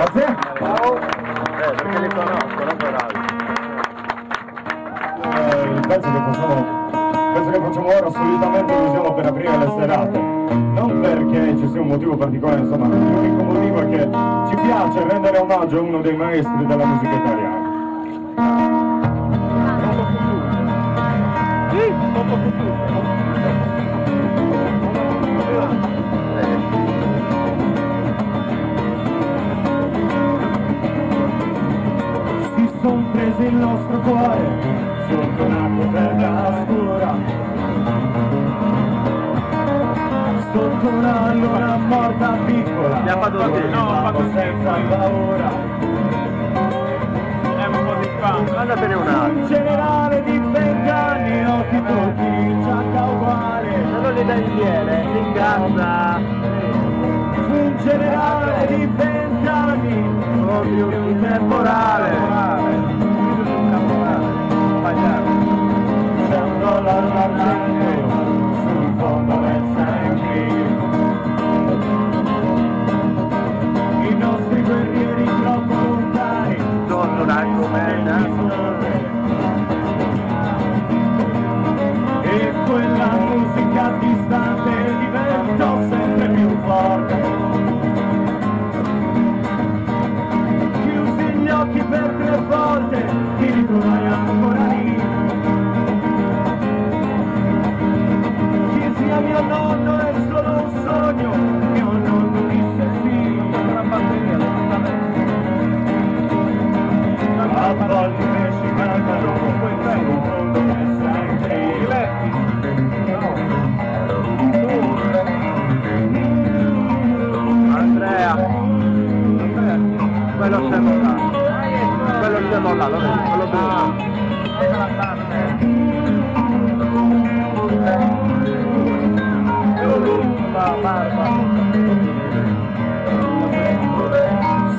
Grazie. Eh, perché li conosco, non per altro. Eh, il pezzo che facciamo, pezzo che facciamo ora solitamente lo usiamo per aprire le serate. Non perché ci sia un motivo particolare, insomma, l'unico motivo è che ci piace rendere omaggio a uno dei maestri della musica italiana. Il nostro cuore sotto una coperta scura Sotto una luna morta piccola Mi ha fatto così, no, ha fatto senza paura È un po' di fan. Mandatene un altro. Un generale di vent'anni, occhi tutti, giacca uguale Se non li dai insieme, si incazza. Un generale di vent'anni, Proprio un temporale. Quello scemo là. Quello scemo là, lo vedi? Quello brutto.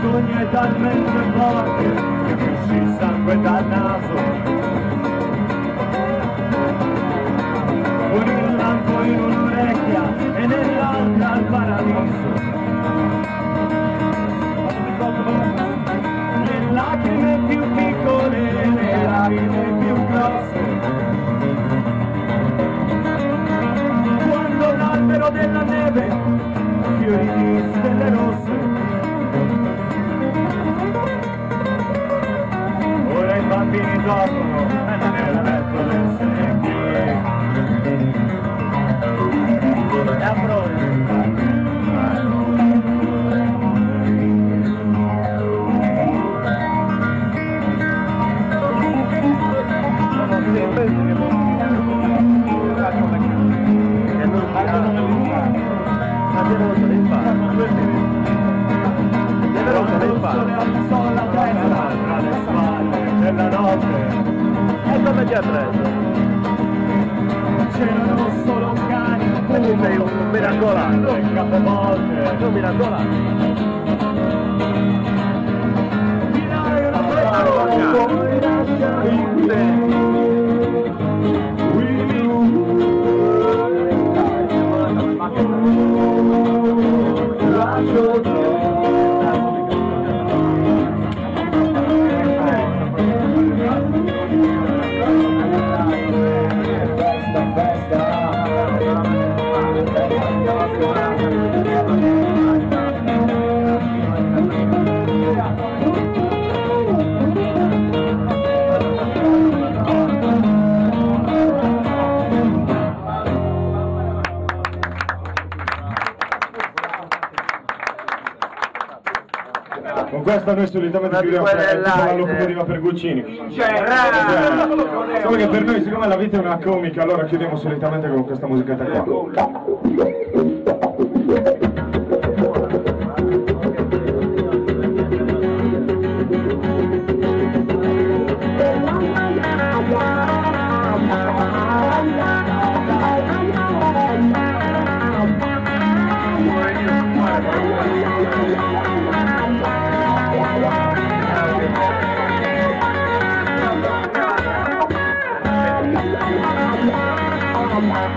Sogno è talmente forte che il sangue dal bambini dormono nel letto del semplice. E a la come ti ha preso? C'erano solo cani, Quindi sei un miracolato. e capovolte. Sei un miracolato. Con questa noi solitamente chiudiamo la locomotiva per Guccini. Cioè, Solo che per noi, siccome la vita è una comica, allora chiudiamo solitamente con questa musichetta qua. Roberto,